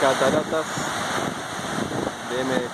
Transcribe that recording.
का दादा था दे मेरे